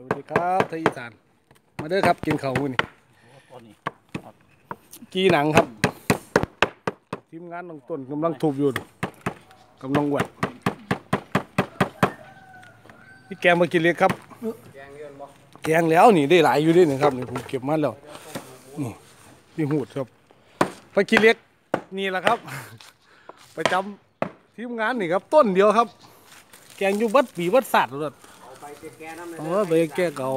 สวัสดีครับไทยอีสาน มาเด้อครับกินข้าวมื้อนี้ตอนนี้กีหนังครับ ทีมงานน้องต้นกำลังทุบอยู่กำลังหวัดพี่แกงมากินเล็กครับ แกงแล้วนี่ได้หลายอยู่ด้วยนะครับนี่ผมเก็บมาแล้วนี่พี่หูดครับไปกินเล็กนี่แหละครับ ประจำทีมงานนี่ครับ ต้นเดียวครับ แกงอยู่บัดปีบัดสัตว์เลยเอาไปแก่ๆน้ำเลย เออไปแก้เก่า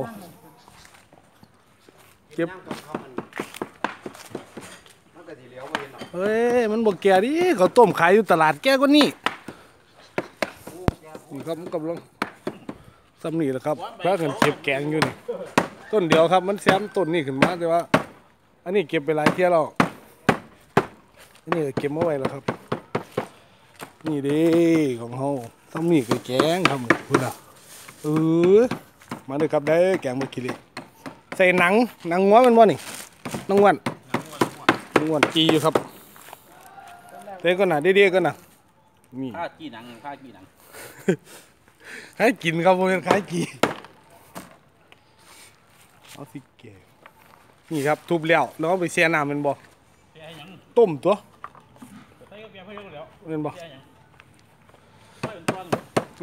เก็บน้ำกับข้าวมันมันก็สิเหลียวมาเห็นหรอกเฮ้ย มันบอกแก่ดิเขาต้มขายอยู่ตลาดแก่กว่านี่นี่ครับมันกำลังซ้ำนีแหละครับพระกันเก็บแกงอยู่นี่ต้นเดียวครับมันแซมต้นนี่ขึ้นมาแต่ว่า อันนี้เก็บไปหลายเที่ยแล้วอันนี้เก็บมาไว้แล้วครับ นี่ด้ของเฮาซ้ำนี่ก็แกงครับคุณอะ เออมาเลยครับได้อแกงมากินเลยใส่หนังหนังงัวมันบ่นี่หนังวันหนังวันจีอยู่ครับเด็กก็น่ะเด็กๆก็น่ะมีผ้ากี้หนังผ้ากี้หนังขายกินครับผมเป็นขายกินเอาสิเกนี่ครับทุบแล้วแล้วเอาไปเสียน้ำแมันบ่แก่ยังต้มตัวใส่ก็เปียกให้ยกแล้วแมันบ่แก่ยังใส่เป็นก้อน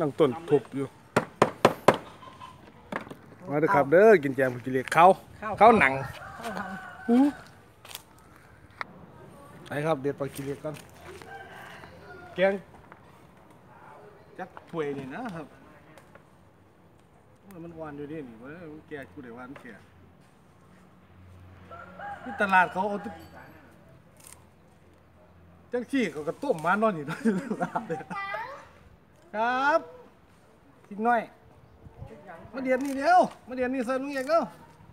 นั่งต้นทุบอยู่ มาเด้อครับเด้อกินแจมกินเล็กข้าวข้าวหนังอู้ไปครับเด็ดไปกินเล็กก่อนแกงจักป่วยนี่นะครับโอ้ยมันหวานอยู่ดินี่เว้ยมันแก่กูได้หวานแก่ที่ตลาดเขาเอาตุ๊จังขี้เขาก็ต้มมานอนอยู่ด้วยครับสิงหน่อย มาเดียนนี่เดียวมาเดียนนี่ใส่ลุงเอกเด้อ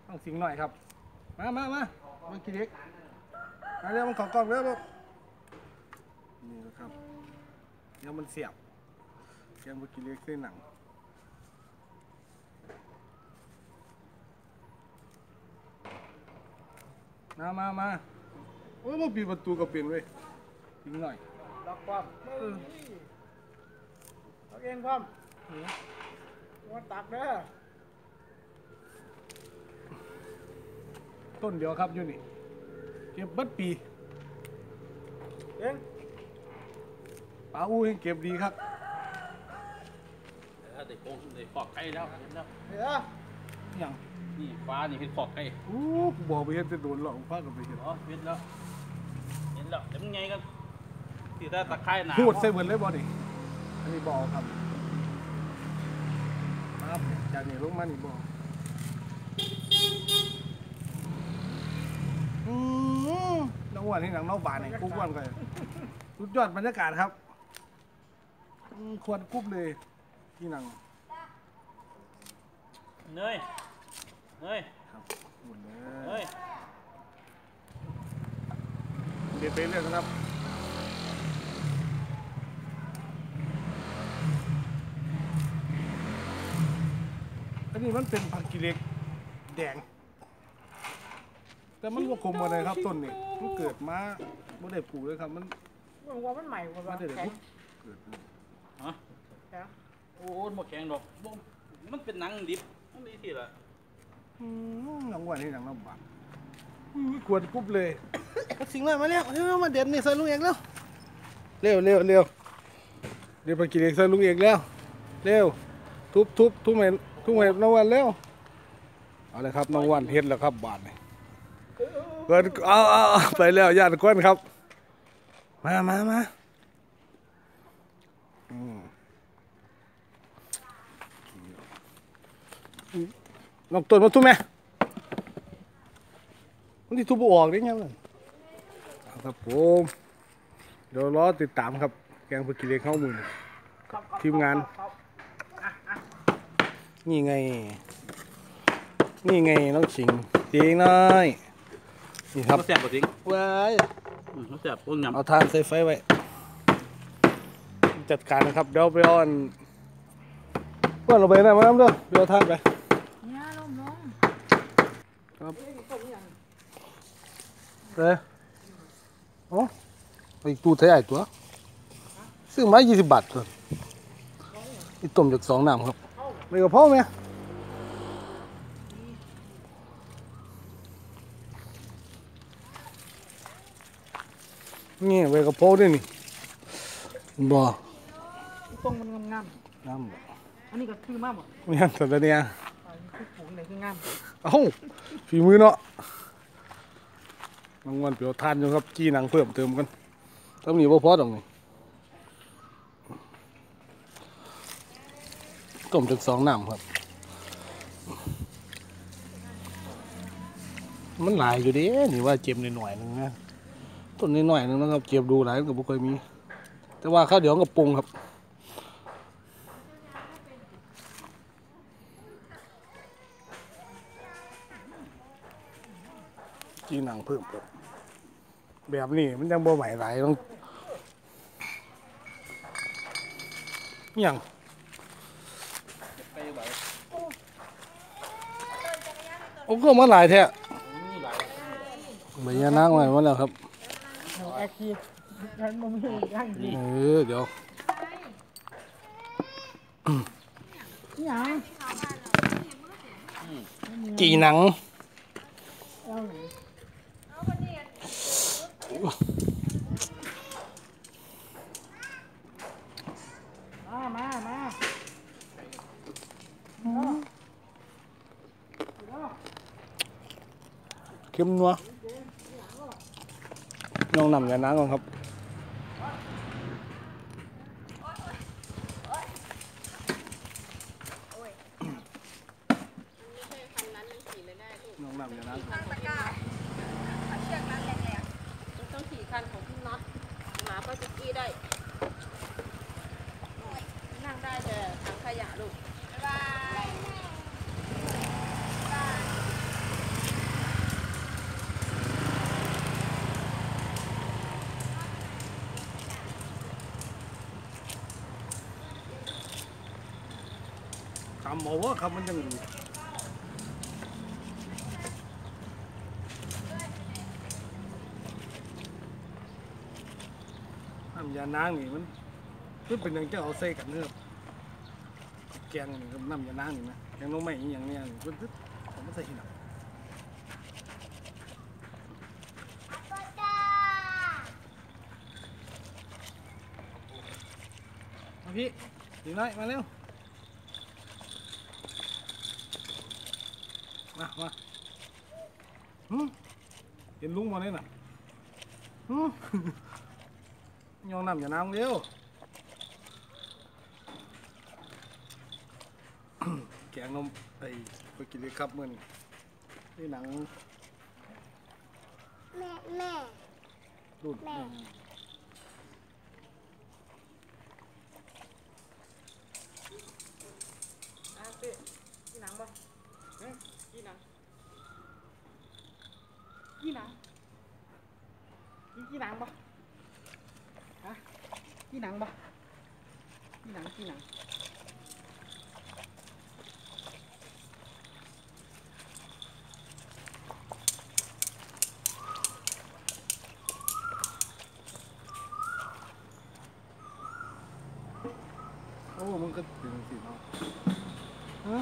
ต้องสิงหน่อยครับ มามามามากินเล็กมาเร็วมันเขอกล้องเร็วลูกนี่นะครับเดี๋ยวมันเสียบแกงมากินเล็กเส้นหนังมามามาโอ้ยมาปิดประตูก็เป็นเว้ยสิงหน่อยล็อกความเออเอาเองความ วันตักเด้อต้นเดียวครับอยู่นี่เก็บเบัดปีเองปลาอูยังเก็บดีครับถ้าได้โค้งได้ขอกไก่แล้วเห็นแล้วเดี๋ยวอย่างนี่ฟ้านี่เห็นขอกไก่อู้บอกไปเห็นจะโดนหลอกพากันไปเห็นอ๋อเห็นแล้วเห็นแล้วเดี๋ยวมันไงกันที่ถ้าตะไคร้หนาพูดใส่เหมือนเลยบอนี่อันนี้บอกครับ ครับจากนี้ลงมานี่บอกอืมน้องอ้วันนี่หนังน้องบานนี่กุ๊กอ้วันกันสุดยอดบรรยากาศครับอืมควรกุ๊บเลยที่หนังเนยเนยครับหมดเลเนยยเด็ดไปเรื่อยนะครับ อันนี้มันเป็นผักกิเหล็กแดง แต่มันว่าคมมาเลยครับต้นนี่มันเกิดมาไม่ได้ปลูกเลยครับ มันมันว่ามันใหม่กว่ามาได้แต่แข็งเกิดฮะแข็งโอ้หมดแข็งดอกบ่มันเป็นหนังดิบมันดีที่ละอืมหนังหวานนี่หนังน้ำบานอุ้ยกวนกรุบเลยสิ่งเลยมาเร็วเร็วมาเด็ดนี่ใส่ลุงเอกแล้วเร็วเร็วเร็วเดี๋ยวไปกินเอกใส่ลุงเอกแล้ว เร็วทุบทุบทุบให้ ทุบให้น้องวันเร็วเอาเลยครับน้องวันเฮ็ดแล้วครับบาทนี่เกินเอาเอาเอาไปแล้วญาติก้นครับมามามาอืมน้องต้นมาทุบไหมมันที่ทุบบ่ออกได้ไงล่ะเอาครับผมเดี๋ยวรอติดตามครับ แกงผักกีเหล็กเข้ามือนี้ครับครับทีมงานครับ นี่ไง นี่ไงน้องชิงเจีงน้อยนี่ครับแซ่บกว่าจริงว้ายอืมแซ่บพวกยำเอาทานใส่ไฟไว้ จัดการนะครับเดี๋ยวไปเอ่อนเพื่อนเราไปไหนมาแล้วเด้อเดี๋ยวเอาทานไปเนี่ยลมลงเลยโอ้ไปตู้เท่าไหร่ตัว ซื้อมา20 บาทตัวนี่ต้มจากสองน้ำครับ ไม่กับพ่อไหมนี่ไว้กับพ่อด้วยนี่บ่ตรงมันงามงามบ่อันนี้ก็คือมากบ่ไม่งามแต่เนี่ยผงไหนคืองามเอ้าฝีมือเนาะบางวันเปียวทานอยู่ครับ จีหนังเพิ่มเติมกันตำหนีบ่พอตรงนี้ ต้มถึงสองน้ำครับ มันหลายอยู่ด้นี่ว่าเจ็บหน่อยๆนึงนะต้นหน่อยๆนึงนะครับเจ็บดูหลายก็บ่เคยมี แต่ว่าข้าวเดี๋ยวก็ปรุงครับจีหนังเพิ่มครับแบบนี้มันยังบ่ใหม่หลายต้องอิหยัง ไปไหว โอ้ก็มาหลายแท้นี่หลายใบยานางไว้มาแล้วครับเอาแอคทีฟฉันมันไม่ย่างดีเออเดี๋ยวนี่หยังจีหนัง เอาไหนมามามา เข้ มนัวน้องนำยานางก่อนครับน้องนำยานางมันต้องขี่คันของพี่น็อตหมาก็จะกี้ได้นั่งได้แต่ถังขยะลูกคำบอกว่าคำมันยังน้ำยานางนี่มันมันเป็นอย่างเจ้าเอาใส่กันเนื้อแกงนี่กับน้ำยานางนี่นะแกงน้องใหม่อย่างเนี้ยมันผมไม่ใส่หินหรอกมาพี่ดีน้อยมาเร็ว มามาหืมเห็นลุงมาเนี่ยน่ะหืมยองน้ำอย่าน้ำเร็วแกงนมไอ้ไปกินเลยครับเมื่อนี้นี่หนัง แม่ แม่รุ่นแม่ อะสิกี่หนังบ่เอ้ยกี่หนังกี่หนังกี่กี่หนังบ่ฮะกี่หนังบ่กี่หนังกี่หนัง โอ้มันก็เป็นสีเนาะฮะ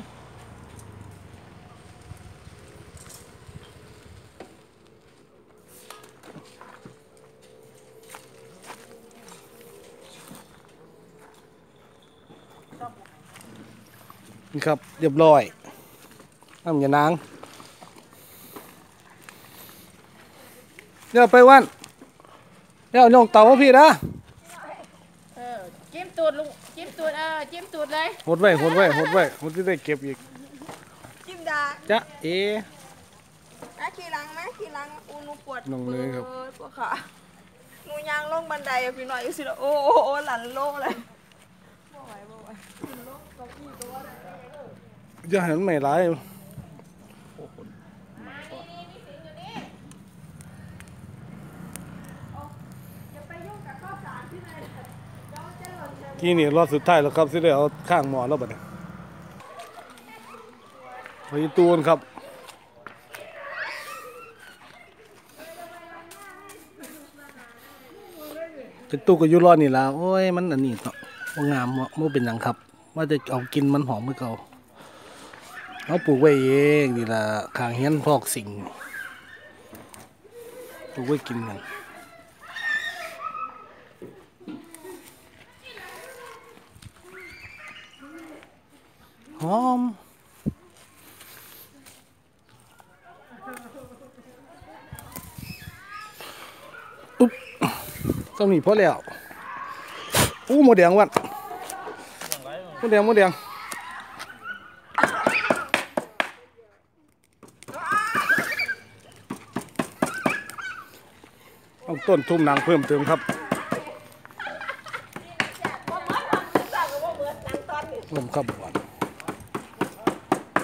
นี่ครับ เรียบร้อยน้ำยานางเดี๋ยวไปวันเดี๋ยวโยงเต่ามาพี่นะเออจิ้มตูดลุงจิ้มตูดเออจิ้มตูดเลยหดไว้หดไว้หดไว้หดที่ได้เก็บอีกจิ้มดาจ๊ะเออะขี่หลังไหมขี่หลังอูหนูปวดน้องเลยครับปิดปวดขาหนูยางลงบันไดอะพี่หน่อยอยู่สิละโอ้โอ้โอ้หลันโลกเลยบ่ไหวบ่ไหว อย่าเห็นไม่ร้ายกี่นี่รอบสุดท้ายแล้วครับที่ได้เอาข้างหมอแล้วบัดนี้ไปตูนครับเป็นตู้ก็อยุรอดนี่ละโอ้ย มันอันนี้เนาะบ่งามบ่บ่เป็นหยังครับ ว่าจะเอากินมันหอมเมื่อเก่า เขาปลูกไว้เองนี่ละขางเฮียนพอกสิงปลูกไว้กินกันหอมอุ๊บต้องมีพอแล้วอู้หมดแดงวันหมดแดงหมดแดง ต้องต้นทุ่มหนังเพิ่มเติมครับเพิ่มครับก่อน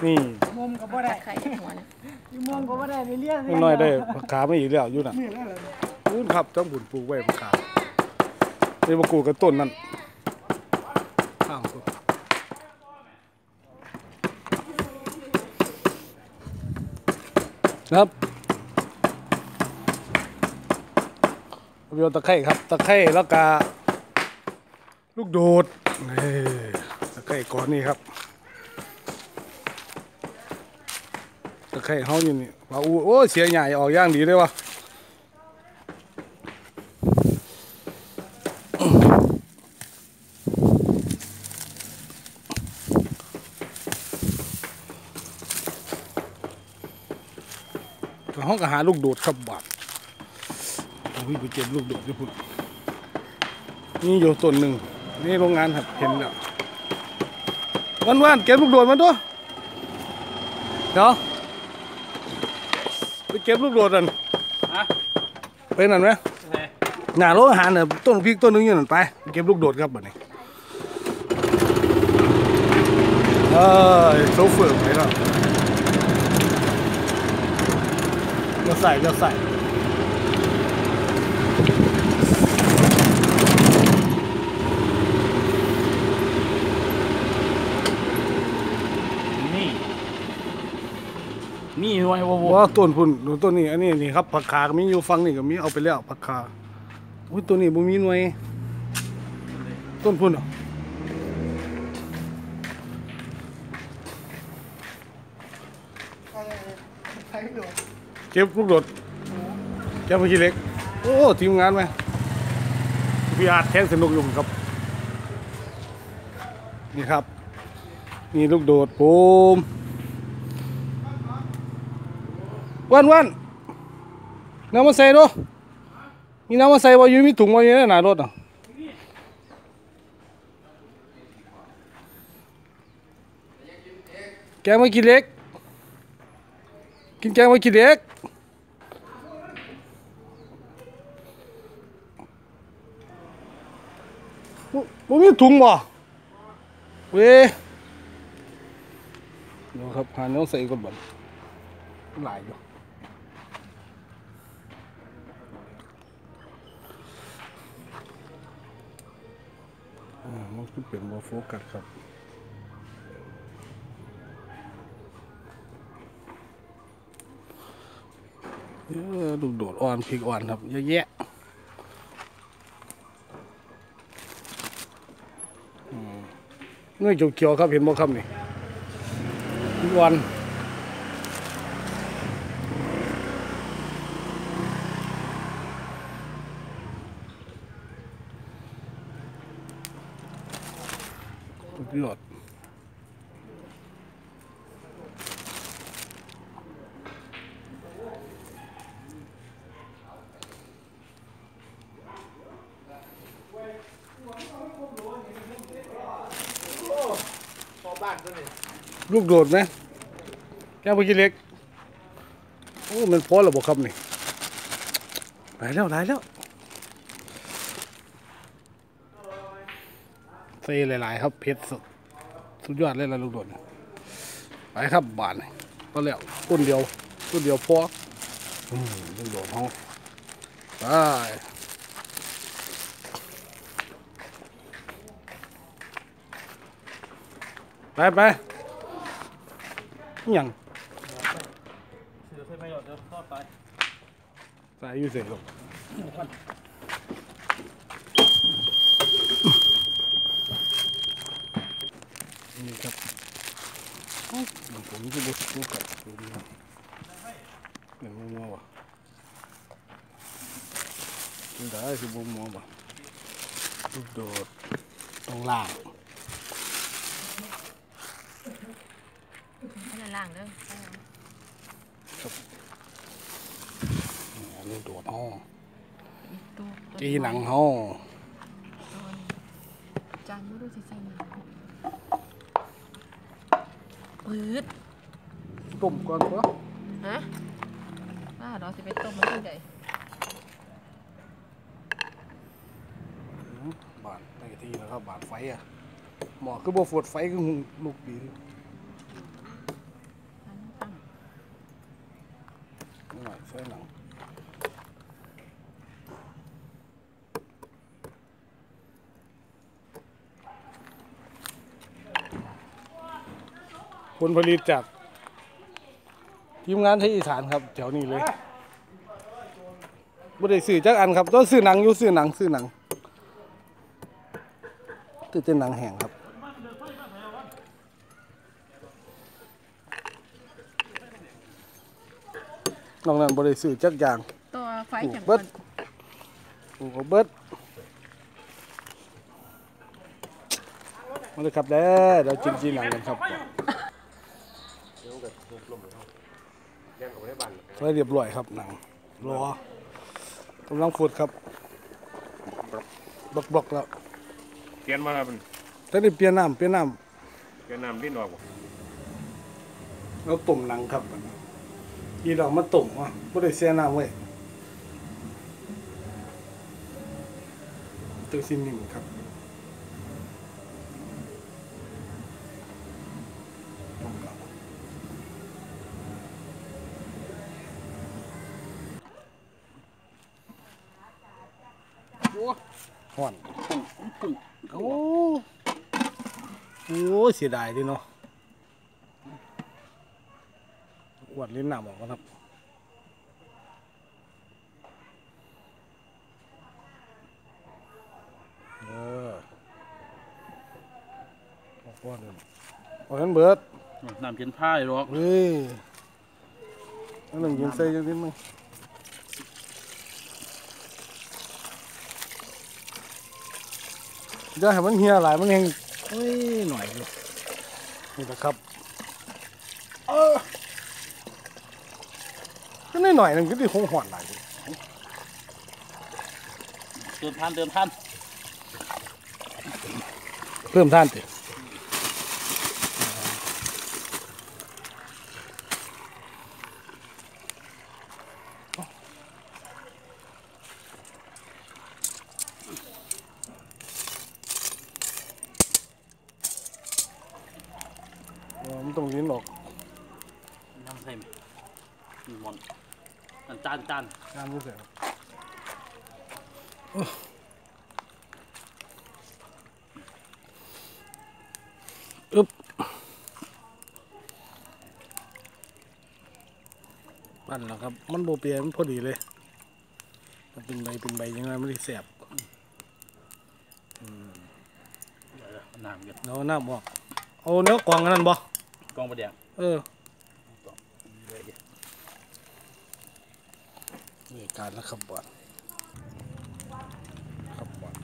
นี่มุมก็บ่ได้ไข่หัวนะอยู่มุมก็บ่ได้ไปเลี้ยงนิดหน่อยได้ผักขาไม่อีกแล้วอยู่น่ะนี่แล้วเหรอนู่นครับต้องบุญปลูกไว้ผักขาในมะกรูดกับต้นนั่นข้างสุดครับ เรียวตะไคร่ครับ ตะไคร่แล้วก็ลูกโดดนี่ตะไคร่ก้อนนี้ครับ ตะไคร่เฮาอยู่นี่ว่าอู้โอ้เสียใหญ่ออกย่างดีเลยวะห้องก็หาลูกโดดครับบาด วิ่งไปเก็บลูกโดดญี่ปุ่นนี่อยู่ต้นหนึ่งนี่โรงงานครับเห็นแล้ววันวันๆเก็บลูกโดดมาด้วยเดี๋ยวไปเก็บลูกโดดกันฮะไปนั่นไหมไหนหน้าโรงอาหารเนี่ยต้นพริกต้นหนึงอยู่นั่นไปไปเก็บลูกโดดครับบัดนี้เอ้ยโซเฟอร์ไปแล้วจะใส่จะใส่ นี่หน่วยโว้โหว่าต้นพุ่นดูต้นนี้อันนี้นี่ครับผักขาก็มีอยู่ฟังนี่ก็มีเอาไปแล้วผักขาอุ้ยตัวนี้บ่มีหน่วยต้นพุ่นเหรอเก็บลูกโดดเก็บไปกี่เล็ก โอ้ทีมงานไหมพี่อาร์ตแทงสนุกอยู่ครับ นี่ครับ นี่ลูกโดดผม วันวันน้ำมาใส่ดูมีน้ำมาใส่บ่อยู่มีถุงบ่อยู่ในหน้ารถอะแกงมากี่เล็ก กินแกงมากี่เล็กบ่บ่มีถุงบ่เว้ยดี๋ยวครับหาแนวใส่ก่อนบ่หลายอยู่ มันคือเป็นบ่โฟกัสครับเออลูโดดอ่อนพริกอ่อนครับ เยอะแยะอืมเงื่อยเขียวๆครับเห็นบ่ครับนี่พริกอ่อน สุดลูกโดดไหมแก้วเมื่อกี้เล็ก โอ้ มันพอแล้วบ่ครับนี่หลายแล้วหลายแล้วใส่หลาย ๆ ครับเผ็ดสุด สุดยอดเลยละลูกโดดเนี่ยไปครับบานนี่ก็แล้วต้นเดียวต้นเดียวพออืมลูกโดดห้องไปไปไปอิหยังเดี๋ยวใช่ไหมเดี๋ยวทอดไปใส่อยู่เสร็จลูกนี่ครับเอ้าผมจะบดสู้กับตัวนี้ครับเดี๋ยวมัวๆว่ะไม่ไตรงล่างล่างเด้ออันนี้โดดห้องตัวตัวจีหนังห้องตัวนี้จานไม่รู้สิใส่หยังปืดต้มก่อนปะฮะว่าเราสิไปต้มมันที่ใดบาดในที่แล้วครับบาดไฟอะหมอคือบ่ฟดไฟคือหุงลูกดีอันตั้งหน่อยใส่หนังผลผลิตจาก ทีมงานที่อีสานครับแถวนี้เลยบ่ได้ซื้อจักอันครับต้องซื้อหนังอยู่ซื้อหนังซื้อหนังตื่นเต้นหนังแห้งครับนอกนั้นบ่ได้ซื้อจักอย่างตัวไฟจังเบิดโอ้โหเบิดมาเลยครับเด้อเดี๋ยวกินจีหนังกันครับ ไว้เรียบร้อยครับหนังรอกำลังฟูดครับบล็อกบล็อกแล้วเปลี่ยนมาครับมันตอนนี้เปลี่ยนน้ำเปลี่ยนน้เปลี่ยนน้ำดิ้นออกบ่ำแล้วต้มหนังครับยีดอกมาต้มอะไม่ได้เสียน้ำไว้ตัวซินิ่มครับต้มหนัง ห่อนโอ้โอ้เสียดายดิเนาะอวดลิ้นหนามออกก่อนครับเออออกก่อนเลยโอ้ยนเบิดน้ำเย็นผ้าอยู่หรอกเฮ้ยอันหนึ่งยินใส่ยังนิดนึง จะให้มันเฮียหลายมันยังเฮ้ยหน่อยอยู่นี่แหละครับเออก็ได้หน่อยหนึงก็ได้คงหอนหลายอยู่เติมท่านเติมท่านเพิ่มท่านติเออมันต้องลิ้นออก น้ำใส่ไหมนี่หมอนอันจานจาน งานรู้สึกอึ๊บปั้นแล้วครับ มันโบเปียมันพอดีเลย มันเป็นใบเป็นใบยังไงไม่ได้แสบน้ำเย็นเอาน้ำออกเอาเนื้อกวางอันนั้นบ่กองประเดี๋ยวเออนี่ การนะครับบอดครับบอด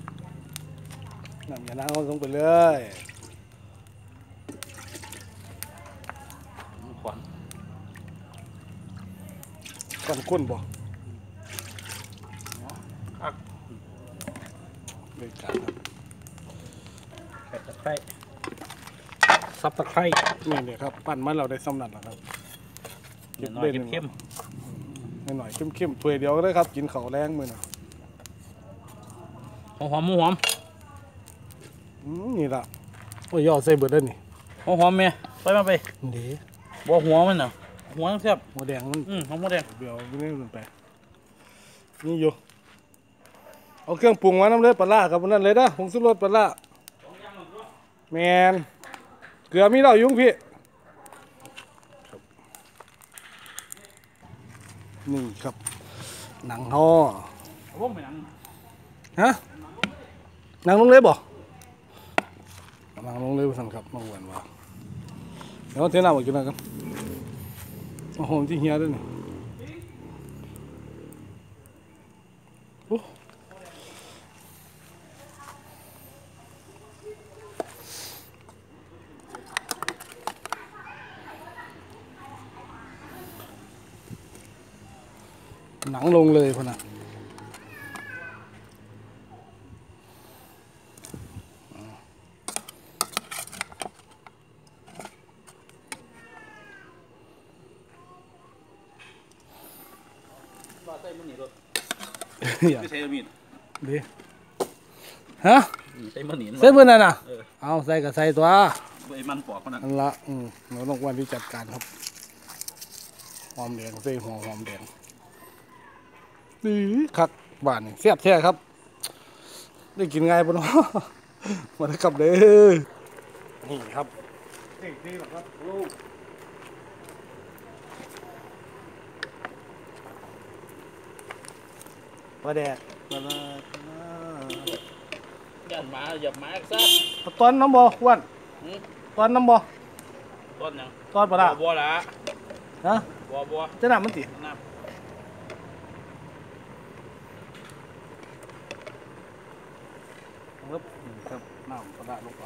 น้ำยาน้ำเอาลงไปเลยขวัญกันก้นบ่คักนี่การครับแค่ตะไคร้ซับตะไคร้นี่เนี่ยครับ ปั้นมันเราได้สำนักแล้วครับเดี๋ยวน้อยเข้มหน่ อยๆเข้มๆถ้วยเดียวก็ได้ครับ กินข้าวแรงมือน่ะๆหอมหอมหมูหอมอืมนี่ล่ะโอ้ยย่อใส่เบิดแล้วนี่หอมหอมแม่ไปมาไปเด้บ่หัวมันน่ะหัวแซ่บหัวแดงมันอืมหอมหมูแดงเดี๋ยวนี่มันไปนี่อยู่เอาเครื่องปรุงมาน้ำเลยปลาร้าครับวันนั้นเลยนะผงสุรสปลาร้าแมนเกลือมีเราอยุ่งพี่ครับ นี่ครับ หนังห่อผมไปนั่งฮะหนังลงเลยบ่หนังลงเลยสั่นครับมาหวนว่าเดี๋ยวเทน้ำออกกินหน่อยครับโอ้โหที่เฮียด้วยนี่โอ้ หนังลงเลยพอนะว่าใส่มันนี่รถอย่าไม่ใช่มีดดีฮะใส่มันนี่ใส่เบอร์นั่นน่ะเออเอาใส่กับใส่ตัวไอ้มันปอกมันน่ะอันละอืมเราต้องวันที่จัดการครับหอมแดงใส่หัวหอมแดง นี่คักบ้านเสียบแท้ครับ ได้กินไง่ายปะเนามาได้กลับเด้อนี่ครับนี่นี่แหละครับลูกปลาแดกปลาแดกยันหมาหยับมาซะตอนน้ำบ่อ้วนตอนน้ำบ่ต้นยังตอนปลาบัวละฮะบัวบัวจะน้ำมันติน้ครับนี่ครับ น้ำปลาร้าลงไป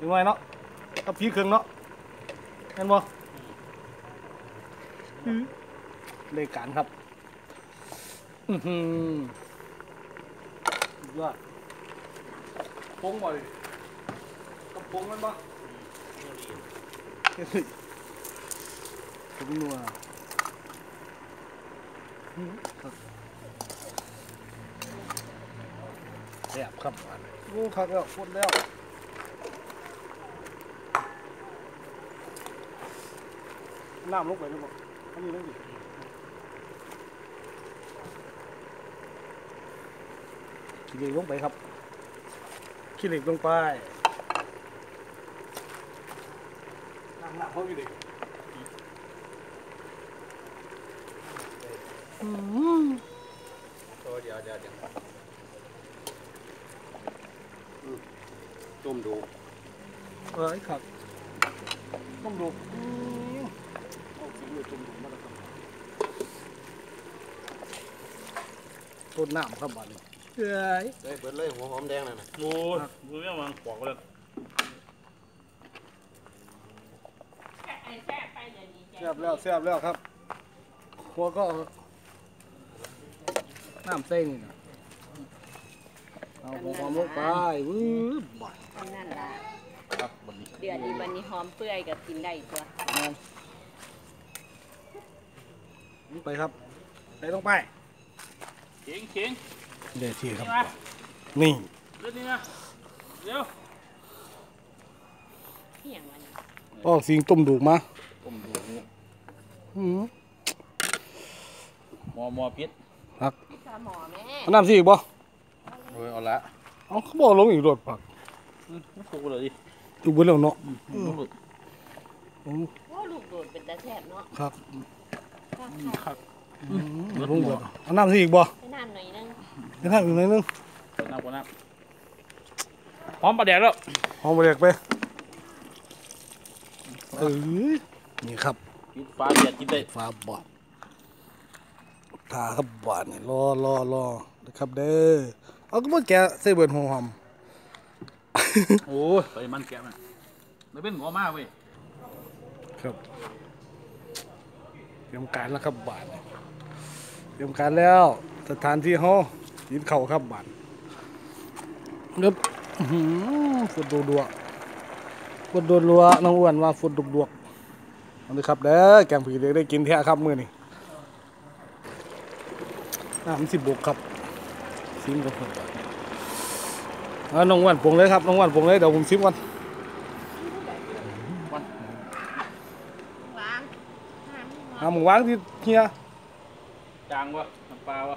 ยังไงเนาะกับพีเครื่องเนาะเห็นบ่เลยการครับ อือหือยอดปงบ่ดิกับปงมันบ่ผมนัวอื้อครับ แซ่บครับอันนี้โอ้คักแล้วคนแล้วน้ำลงไปหรือเปล่าอันนี้ลงดิขี้เหล็กลงไปครับขี้เหล็กลงไปน้ำน้ำเขาขี้เหล็กอืมำตัวเดียวเดียวเดียว ต้มดูเอ้ยครับต้องดูอืมเอาสีเหลืองต้มดูมาแล้วครับต้นน้ำครับบ้านนี้เอ้ยได้เบิดเลยหัวหอมแดงนั่นน่ะโอ้ยมือแม่งวางปอกไปเลยไอ้แซ่บไปเดี๋ยวนี้เสียบแล้วเสียบแล้วครับหัวก็น้ำเส้นนี่นะเอาหัวหอมลงไปวืบ บ่อยอันนั่นล่ะครับบันนี้เดือนนี้วันนี้หอมเปื่อยก็กินได้ตัวลงไปครับใส่ลงไปเข่งเข่งเดี๋ยวทีครับ นี่มานี่เรื่องนี้นะเดี๋ยวเที่ยงวันนี้ออกสิงต้มดูกมาต้มดูอืมหมอหมอพิษครับพี่สาหมอแม่ เอาน้ำสิอีกบ่โอ้ยเอาละเอาเขาบอกลงอีกรถปัก ถูกเลยดิอยู่บนแล้วเนาะต้องหลุดอืมโอ้ลูกโดดเป็นตาแซ่บเนาะครับข้าวครับลงเบิดเอาน้ำสิอีกบ่ไปน้ำหน่อยนึงเดี๋ยวน้ำอีกหน่อยนึงคนน้ำคนน้ำพร้อมปลาแดกแล้วหอมไปเรียกไปเออนี่ครับปิดฟ้าเดือดกินได้ฟ้าบอดทาครับบอดนี่รอรอรอนะครับเด้อเอาก็มาแกะใส่เบิดหัวหอม โอ้ยไปมันแกะมันไม่เป็นหัวมากเว้ย ครับเตรียมการแล้วครับบาทเตรียมการแล้ว สถานที่ห้องยินเข่าครับบาทเริ่มอื้อหือฟุดดูดัวฟุดดูดัวน้องอ้วนว่าฟุดดุกดวกเอาเลยครับเด้อแกงผีเด็กได้กินแท้ครับมือนี้น้ำสิบบกครับซิมกับผม เอาน้องอ้วนปรุงเลยครับน้องอ้วนปรุงเลยเดี๋ยวผมซิมก่อนวางเอาหมูวางที่เฮียจางวะน้ำปลาวะ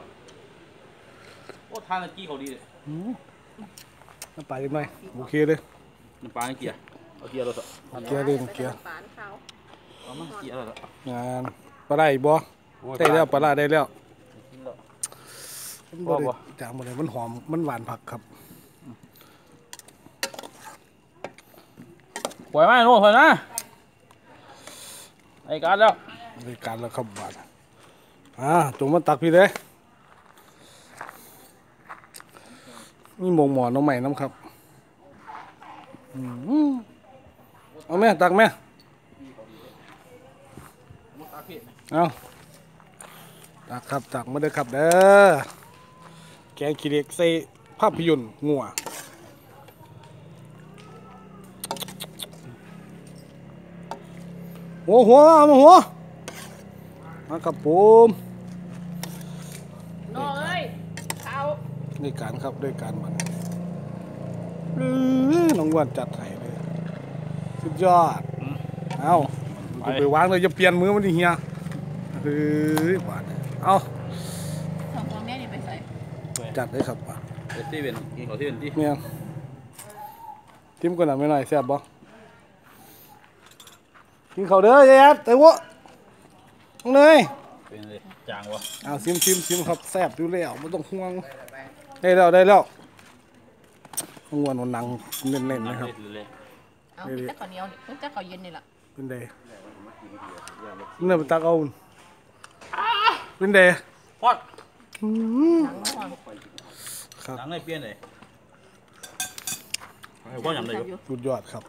โอ้ทานตะกี้เขาดีเลยอืมน้ำปลาอีกหน่อยโอเคเลยน้ำปลาเกียร์เอาเกียร์เราเถอะเกียร์เล่นเกียร์ปานเขาเอามาเกียร์เราเถอะงานปลาได้บ่ได้แล้วปลาได้ได้แล้วมันบ่ได้จางบ่ได้มันหอมมันหวานผักครับ ปล่อยมาโน่นปล่อยนะไอ้การแล้วรายการแล้วครับบาดอ่าจงมาตักพี่เด้นี่มงหมอน้องใหม่น้ำครับอืมเอาแม่ตักแม่เอาตักครับตักมาเด้อครับเด้อแกงขี้เหล็กใส่ภาพยนตร์งัว หัวหัวเอามาหัวมาครับผมน้องเอ้ยเขาด้วยการครับด้วยการมันอื้อน้องอ้วันจัดให้เลย สุดยอด เอาจะไปวางเลยจะเปลี่ยนมือมันดิเฮียเฮ้ยบาดเอาสองคนแม่นี่ไปใส่ จัดเลยครับบาดเอสซี่เป็นกินเขาที่เป็นที่เนี่ยทิมก่อนหน่อยไม่หน่อยแซ่บบ่ กินเขาวเด้อยายดแต่วะน้องเนยเป็นเลยจางวะเอาซิมซิมซิมครับแซ่บอยู่แล้วไม่ต้องห่วงได้แล้วได้แล้วน้องอ้วันวันหนังเน้นๆนั่งนะครับเลยเลยเอากินแต่ข้าวเหนียวนี่กินแต่ข้าวเย็นนี่ล่ะเป็นไดเนี่ยมันตักเอาเป็นไดพอดอืมหนังมะม่วงครับหนังเลยเปลี่ยนเลยพอดยังไงอยู่สุดยอดครับ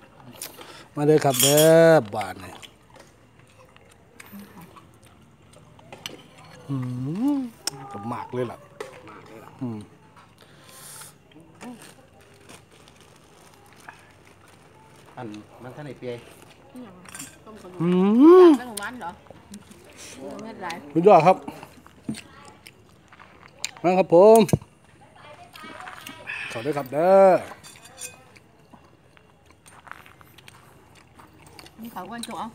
มาเลยครับเด้อบานเนี่ยอืมกับหมากเลยล่ะอืมอันมันท่านไอเปียต้มกระดูกอืมตั้งหวานเหรอเออไม่เป็นไรสุดยอดครับมาครับผมขอด้วยครับเด้อ เขาวันโจเอา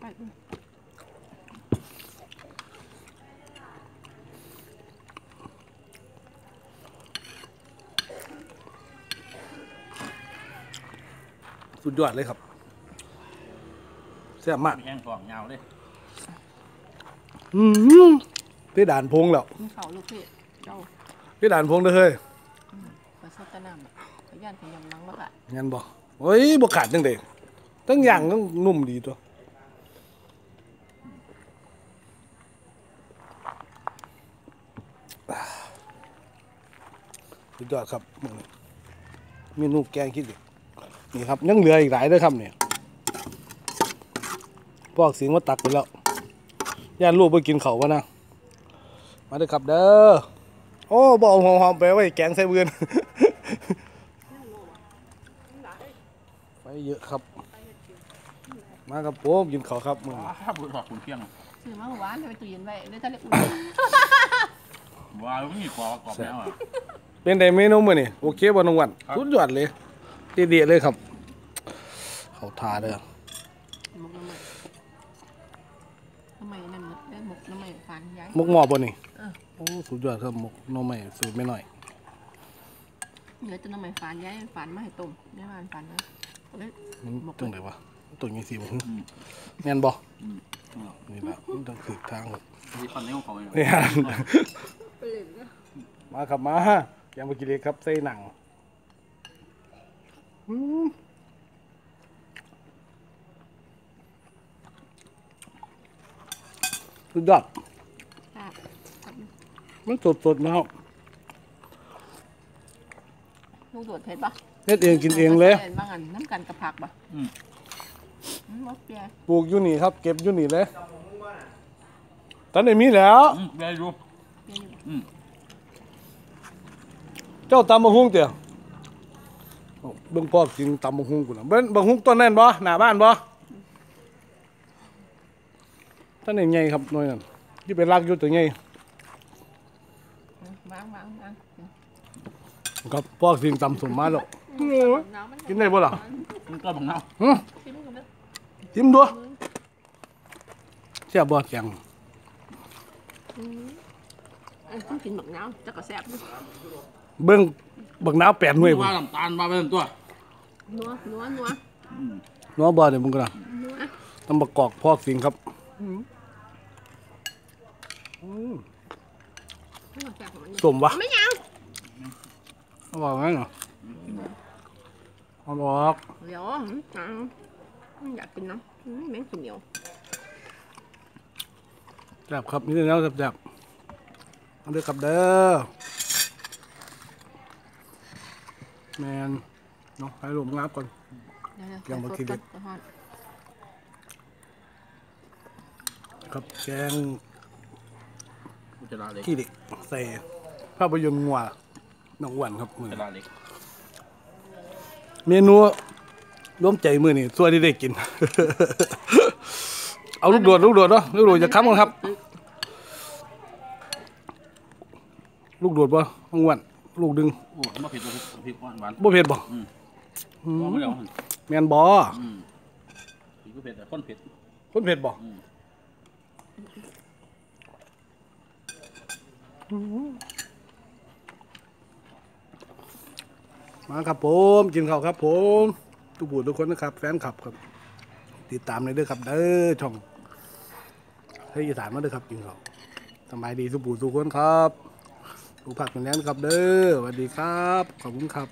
ไปสุดยอดเลยครับแซ่บมากมีแห้งกล่องยาวเลยอืมพี่ด่านพงแล้วมีเขาลูกพี่เราพี่ด่านพงเด้อเฮ้ย ไปซดแตะน้ำอะขยันขยำนังมากอะงั้นบ่ โอ้ยบ่ขาดจังเด้ตั้งอย่างต้องนุ่มดีตัวสุดยอดครับมื้อนี้เมนูแกงคิดดินี่ครับยังเหลืออีกหลายเด้อครับเนี่ยพวกเสิงมาตักไปแล้วย่านลูกไปกินเขาวะนะมาเด้อครับเด้อโอ้บอาหอมๆไปไว้แกงใส่เบือน ไฟ เยอะครับ มากับผมกินข้าวครับมึงถ้าบุญหอกคุณเพียงซื้อมาหวานให้ไปตู้เย็นไว้เดี๋ยวถ้าเล็กอุ่นว้าวไม่มีกรอบกรอบแล้วอะเป็นไดเมนูมื้อนี่โอเคบ่น้องวันครับสุดยอดเลยดีๆเลยครับ เขาทาเด้อหมกน้ำมันทำไมนั่นหมดได้หมกน้ำมันฟานย้ายมกหม้อบ่นี่เออโอ้สุดยอดครับมกหน้องใหม่สูตรไม่น้อยเหลือแต่น้ำมันฟานย้ายฟานมาให้ต้มย้ายมาฟานนะเอาเลย มันหมกจังไดวะตัวนี้สิบ่ฮึแม่นบ่นี่ล่ะมันต้องถึกทางหมดที่ฟันในของเขาเนี่ยนี่ฮะมาครับมาอย่ามากินเลยครับใส่หนังอืมสุดยอดครับมันสดๆนะครับลูกตรวจเผ็ดปะ เฮ็ดเองกินเองเลยห็นบ้างอันน้ำกันกับผักปะอืมมะเปียปลูกอยู่นี่ครับ เก็บอยู่นี่เลยตอนนี้มีแล้ว อืมได้ดูเปียอยู่อืมเจ้าตำบักหุ่งเตี่ยโอ้เบิ่งพ่อกินตำบักหุ่งกูนะเบิ่งบักหุ่งต้นนั่นบ่หน้าบ้านบ่ท่านนี่ใหญ่ครับหน่อยนั่นที่เป็นรากอยู่ตัวใหญ่อืมวางวางวางครับพ่อกินตำสมมาแล้ว น้ำมันกินได้บ่ล่ะมันก็บังเนาหึชิมกันเด้อชิมดูแซ่บบ่แกงเอ้ยต้องกินบักน้ำจะกระแซบด้วยเบิ่งบักนาวแปดหน่วยบ่ว่าน้ำตาลมาเป็นตัวนัวนัวนัวเนาะบ่เดี๋ยวมึงก็นะนัวตำบักกอกพ่อกินครับไม่ต้องแซบของมันสมวะไม่ยังเอาบอกงั้นเหรอ เอาบอกเดี๋ยวอืมอ่าอยากกินน้ำอืมแมงขี้เหนียวแซ่บครับนี่แล้วแซ่บๆเอาเด้อครับเด้อแมนเนาะให้ลมงับก่อนเดี๋ยวๆยังบ่คิดเลยสๆก่อนครับแกงอุจจาระเล็กขี้เหล็กใส่ภาพยนตร์งัวน้องอ้วนครับมือุอจจาระ เล็กเมนูร่วมใจมือนี่ส่วนที่ได้กิน เอาลูกโดดลูกโดดเนาะลูกโดดจะค้ำกันครับ ลูกโดดป่ะน้องอ้วนลูกดึงโอ้มาเผ็ดบ่เผ็ดหวานหวานบ่เผ็ดบ่อืมอืมมองไม่ได้ว่าแมนบ่อืมผีก็เผ็ดแต่คนเผ็ดคนเผ็ดบ่อื มาครับผมกินข้าวครับผมทุกผู้ทุกคนนะครับ แฟนคลับครับ ติดตามเลยเด้อครับเด้อช่องเฮ้ยอีสานมาเด้อครับกินข้าวสบายดีทุกผู้ทุกคนครับทุกผักเหมือนกันครับเด้อสวัสดีครับ ขอบคุณครับ